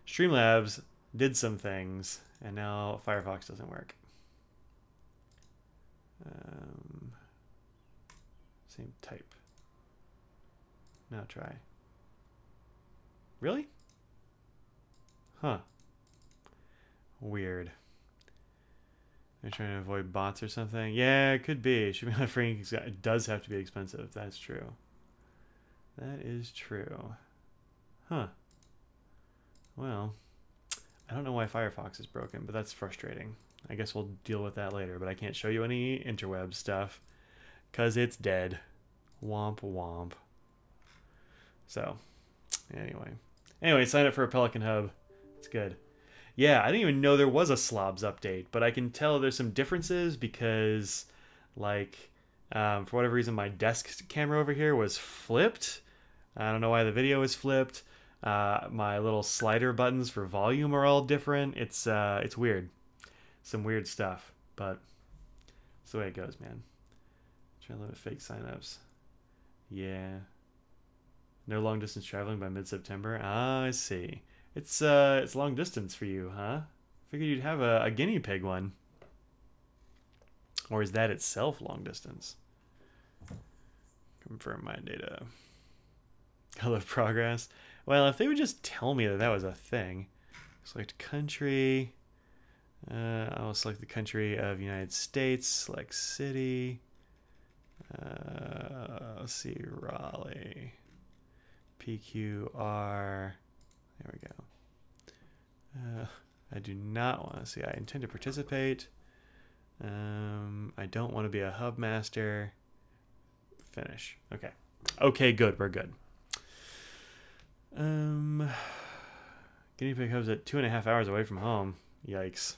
Streamlabs did some things, and now Firefox doesn't work. Um, same type. Now try. Really? Huh. Weird. They're trying to avoid bots or something. Yeah, it could be. Should be <laughs> free. It does have to be expensive. That's true. That is true. Huh. Well, I don't know why Firefox is broken, but that's frustrating. I guess we'll deal with that later, but I can't show you any interweb stuff because it's dead. Womp womp. So, anyway. Anyway, sign up for a Pelikan Hub. It's good. Yeah, I didn't even know there was a Slobs update, but I can tell there's some differences because, like, um, for whatever reason, my desk camera over here was flipped. I don't know why the video is flipped. Uh, my little slider buttons for volume are all different. It's uh, it's weird, some weird stuff, but it's the way it goes, man. Trying to limit fake signups. Yeah. No long distance traveling by mid September. Ah, I see. It's uh, it's long distance for you, huh? Figured you'd have a, a guinea pig one. Or is that itself long distance? Confirm my data. I love progress. Well, if they would just tell me that that was a thing. Select country. Uh, I'll select the country of United States. Select city. Uh, let's see, Raleigh. PQR. There we go. Uh, I do not want to see. I intend to participate. Um, I don't want to be a hub master. Finish. Okay. Okay, good. We're good. Um, guinea pig hub's at two and a half hours away from home. Yikes.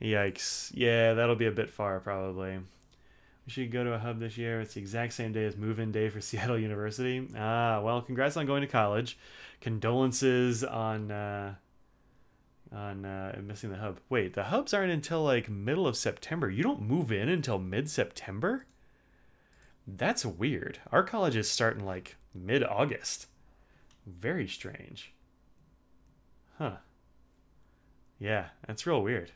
Yikes. Yeah, that'll be a bit far, probably. We should go to a hub this year. It's the exact same day as move-in day for <laughs> Seattle University. Ah, well, congrats on going to college. Condolences on uh, on uh, missing the hub. Wait, the hubs aren't until like middle of September. You don't move in until mid-September. That's weird. Our college is starting like mid-August. Very strange. Huh. Yeah, that's real weird.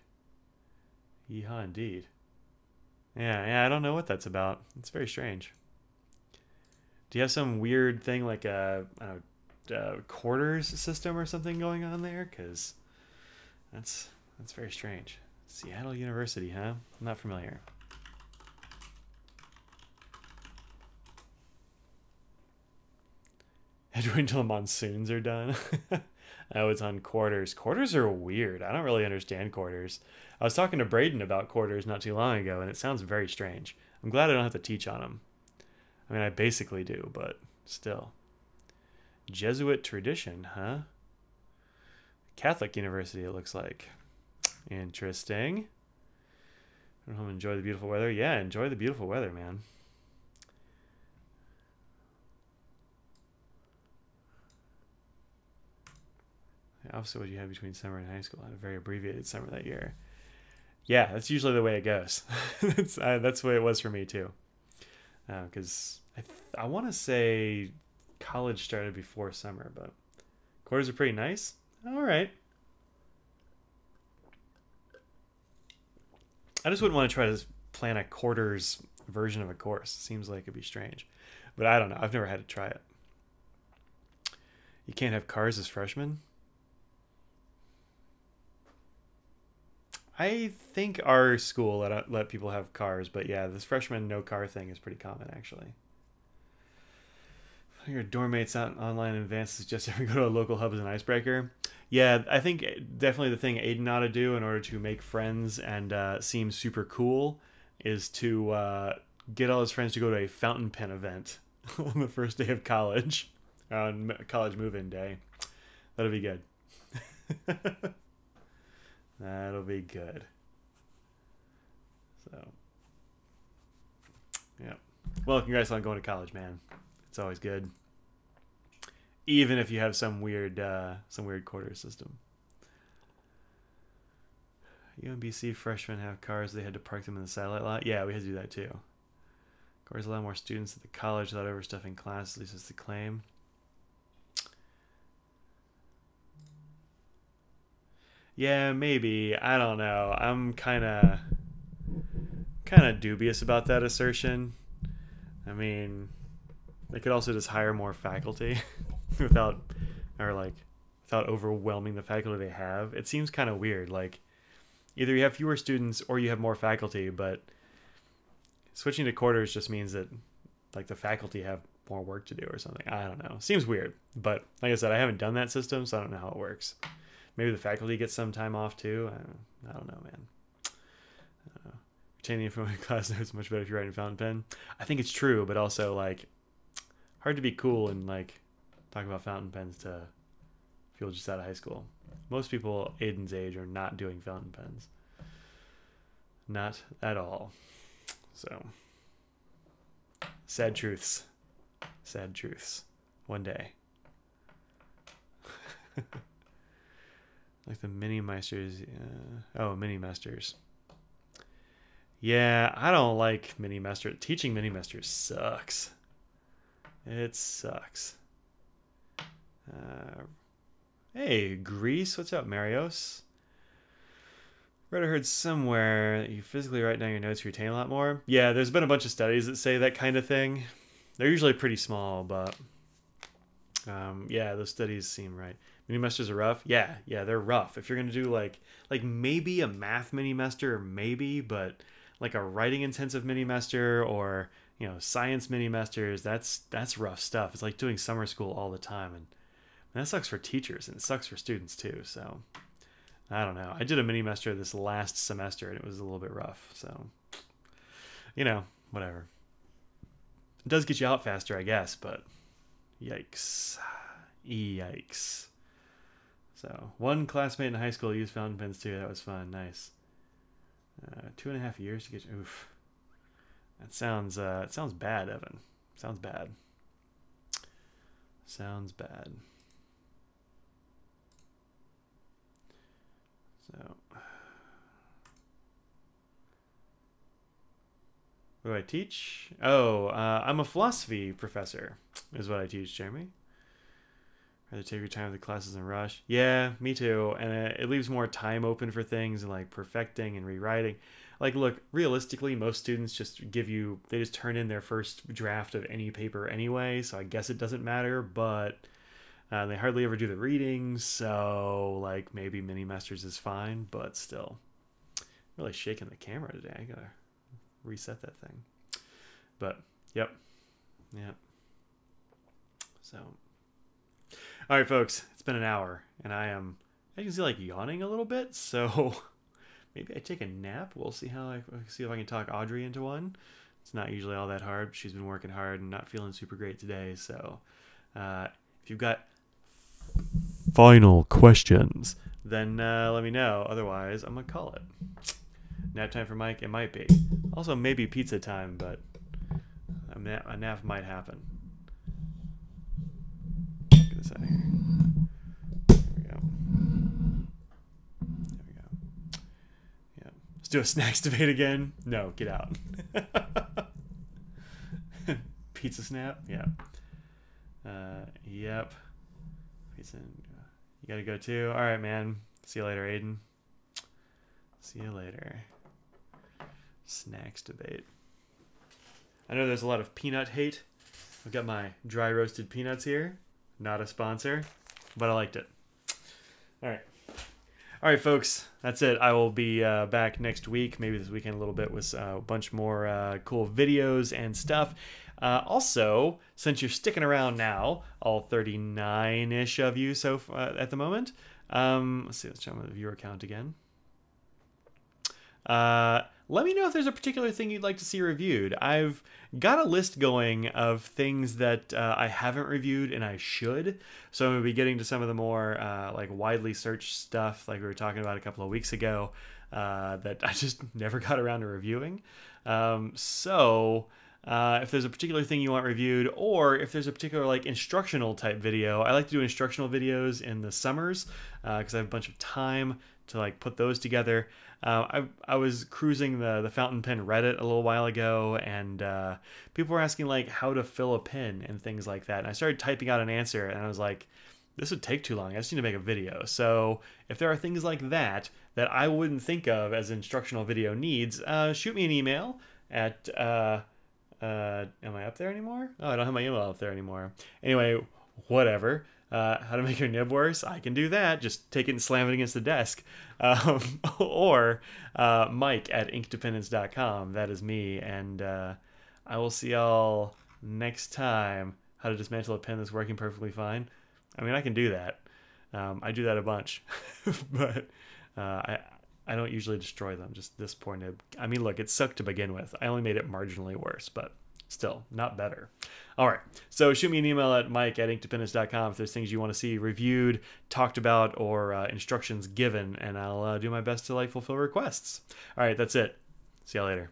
Yeehaw indeed. Yeah, yeah, I don't know what that's about. It's very strange. Do you have some weird thing like a, a, a quarters system or something going on there? Because that's that's very strange. Seattle University, huh? I'm not familiar. Wait until the monsoons are done. <laughs> oh, it's on quarters. Quarters are weird. I don't really understand quarters. I was talking to Braden about quarters not too long ago, and it sounds very strange. I'm glad I don't have to teach on them. I mean, I basically do, but still. Jesuit tradition, huh? Catholic university, it looks like. Interesting. Home, enjoy the beautiful weather. Yeah, enjoy the beautiful weather, man. Opposite what you had between summer and high school. I had a very abbreviated summer that year. Yeah, that's usually the way it goes. <laughs> that's uh, that's the way it was for me too. Because uh, I th- I want to say college started before summer, but quarters are pretty nice. All right. I just wouldn't want to try to plan a quarters version of a course. Seems like it'd be strange, but I don't know. I've never had to try it. You can't have cars as freshmen. I think our school let let people have cars, but yeah, this freshman no car thing is pretty common actually. Your dorm mates online in advance suggest we <laughs> go to a local hub as an icebreaker. Yeah, I think definitely the thing Aiden ought to do in order to make friends and uh, seem super cool is to uh, get all his friends to go to a fountain pen event <laughs> on the first day of college, on college move-in day. That'll be good. <laughs> That'll be good. So, yeah. Well, congrats on going to college, man. It's always good. Even if you have some weird, uh, some weird quarter system. UMBC freshmen have cars. They had to park them in the satellite lot. Yeah, we had to do that too. Cars allow more students at the college without overstuffing classes. At least that's the claim. Yeah, maybe. I don't know. I'm kind of kind of dubious about that assertion. I mean, they could also just hire more faculty <laughs> without or like without overwhelming the faculty they have. It seems kind of weird. Like either you have fewer students or you have more faculty, but switching to quarters just means that like the faculty have more work to do or something. I don't know. Seems weird, but like I said, I haven't done that system, so I don't know how it works. Maybe the faculty gets some time off too. I don't, I don't know, man. Uh, know. Retaining info in <laughs> class notes much better if you're writing fountain pen. I think it's true, but also like hard to be cool and like talk about fountain pens to people just out of high school. Most people Aiden's age are not doing fountain pens. Not at all. So sad truths. Sad truths. One day. <laughs> like the mini meisters. Uh, oh, mini masters. Yeah, I don't like mini master. Teaching mini masters sucks. It sucks. Uh, hey, Greece, what's up, Marios? Read or heard somewhere that you physically write down your notes, retain a lot more. Yeah, there's been a bunch of studies that say that kind of thing. They're usually pretty small, but um, yeah, those studies seem right. Mini masters are rough. Yeah, yeah, they're rough. If you're gonna do like like maybe a math mini master, maybe, but like a writing intensive mini master or you know science mini masters, that's that's rough stuff. It's like doing summer school all the time, and that sucks for teachers and it sucks for students too. So I don't know. I did a mini master this last semester and it was a little bit rough. So you know, whatever. It does get you out faster, I guess, but yikes. <sighs> Yikes. So, one classmate in high school used fountain pens too. That was fun. Nice. Uh, two and a half years to get. Oof. That sounds. Uh, it sounds bad, Evan. Sounds bad. Sounds bad. So. What do I teach? Oh, uh, I'm a philosophy professor, is what I teach, Jeremy. Rather take your time with the classes and rush. Yeah, me too. And it, leaves more time open for things like perfecting and rewriting. Like, look, realistically, most students just give you, they just turn in their first draft of any paper anyway. So I guess it doesn't matter, but uh, they hardly ever do the readings. So, like, maybe mini masters is fine, but still. really shaking the camera today. I gotta reset that thing. But yep, yep. So, all right, folks, it's been an hour, and I am I can see like yawning a little bit. So <laughs> maybe I take a nap. We'll see how I see if I can talk Audrey into one. It's not usually all that hard. She's been working hard and not feeling super great today. So uh, if you've got final questions, then uh, let me know. Otherwise, I'm gonna call it. Nap time for Mike? It might be. Also, maybe pizza time, but a nap, a nap might happen. Let's do a snacks <laughs> debate again. No, get out. <laughs> pizza snap? Yeah. Uh, yep. Pizza. You gotta go too. All right, man. See you later, Aiden. See you later. Snacks debate. I know there's a lot of peanut hate. I've got my dry roasted peanuts here. Not a sponsor, but I liked it. All right. All right, folks. That's it. I will be uh, back next week, maybe this weekend a little bit with uh, a bunch more uh, cool videos and stuff. Uh, also, since you're sticking around now, all 39 ish of you so uh, at the moment. Um, let's see. Let's check my viewer count again. Uh, let me know if there's a particular thing you'd like to see reviewed. I've got a list going of things that uh, I haven't reviewed and I should. So I'm going to be getting to some of the more uh, like widely searched stuff, like we were talking about a couple of weeks ago, uh, that <laughs> I just never got around to reviewing. Um, so. Uh, if there's a particular thing you want reviewed, or if there's a particular like instructional type video, I like to do instructional videos in the summers because I have a bunch of time to like put those together. Uh, I I was cruising the the fountain pen Reddit a little while ago, and uh, people were asking like how to fill a pin and things like that. And I started typing out an answer, and I was like, this would take too long. I just need to make a video. So if there are things like that that I wouldn't think of as instructional video needs, uh, shoot me an email at. Uh, uh, am I up there anymore? Oh, I don't have my email up there anymore. Anyway, whatever. Uh, how to make your nib worse, I can do that. Just take it and slam it against the desk. Um, <laughs> or uh, Mike at inkdependence.com. That is me. And uh, I will see y'all next time. How to dismantle a pen that's working perfectly fine. I mean, I can do that. Um, I do that a bunch, <laughs> but uh, I I don't usually destroy them. Just this poor nib. I mean, look, it sucked to begin with. I only made it marginally worse, but still not better. All right. So shoot me an email at mike at inkdependence.com if there's things you want to see reviewed, talked about, or uh, instructions given, and I'll uh, do my best to like fulfill requests. All right, that's it. See y'all later.